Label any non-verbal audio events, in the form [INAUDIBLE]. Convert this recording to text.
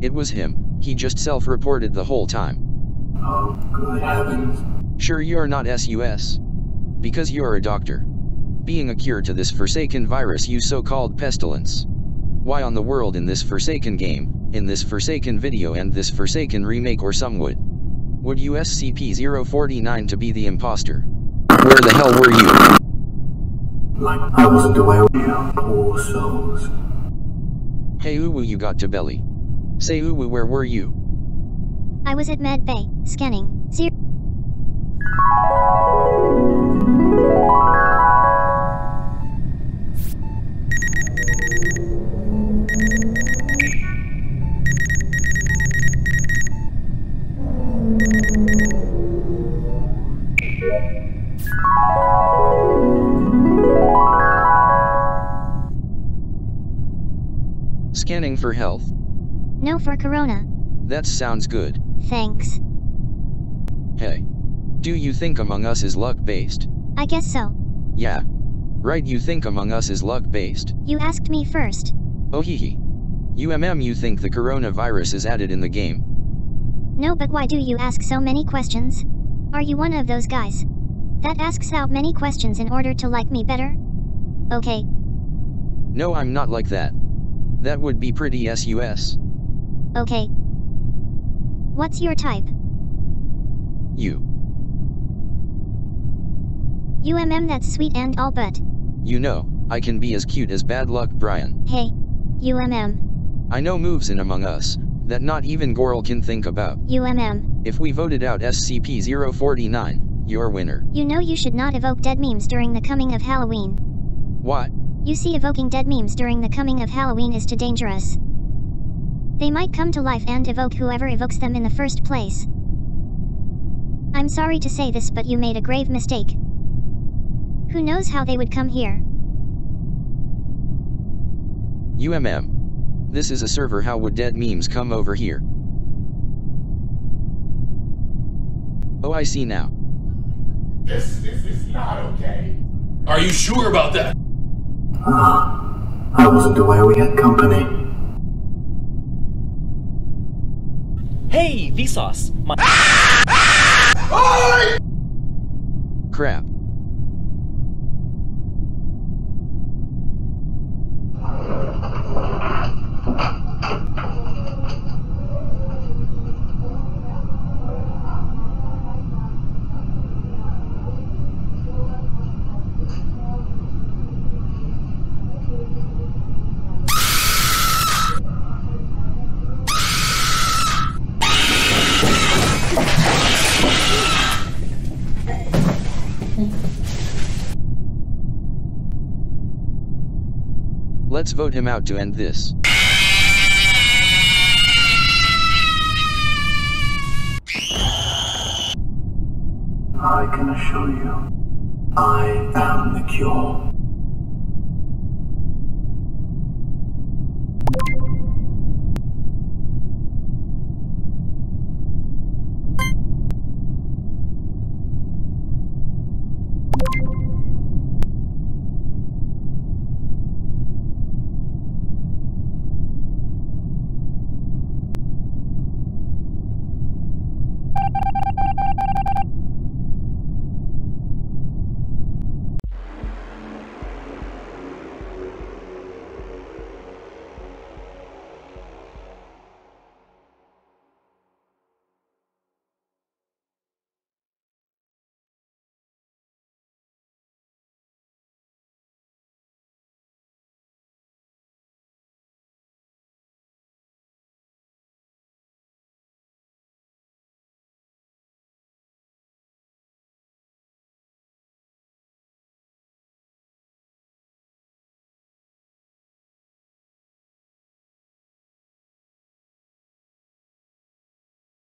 It was him, he just self-reported the whole time. Oh, good heavens. Sure you're not SUS? Because you're a doctor. Being a cure to this forsaken virus you so-called pestilence. Why on the world in this forsaken game, in this forsaken video and this forsaken remake or some would? Would USCP-049 to be the imposter? Where the hell were you? Like I wasn't aware of you, poor souls. Hey Uwu you got to belly. Say Uwu where were you? I was at Med Bay, scanning. Zero. Scanning for health? No for Corona. That sounds good. Thanks. Hey. Do you think Among Us is luck-based? I guess so. Yeah. Right you think Among Us is luck-based. You asked me first. Oh hee hee. UMM you think the coronavirus is added in the game. No, but why do you ask so many questions? Are you one of those guys that asks out many questions in order to like me better? Okay, No I'm not like that. That would be pretty SUS. Okay. What's your type? You. UMM that's sweet and all but. You know, I can be as cute as Bad Luck Brian. Hey. UMM. I know moves in Among Us, that not even Goral can think about. UMM. If we voted out SCP-049, you're winner. You know you should not evoke dead memes during the coming of Halloween. What? You see evoking dead memes during the coming of Halloween is too dangerous. They might come to life and evoke whoever evokes them in the first place. I'm sorry to say this but you made a grave mistake. Who knows how they would come here? UMM. This is a server how would dead memes come over here? Oh I see now. This, this is not okay. Are you sure about that? Ah, I wasn't aware we had company. Hey, Vsauce! My [LAUGHS] Crap. Let's vote him out to end this. I can assure you, I am the cure.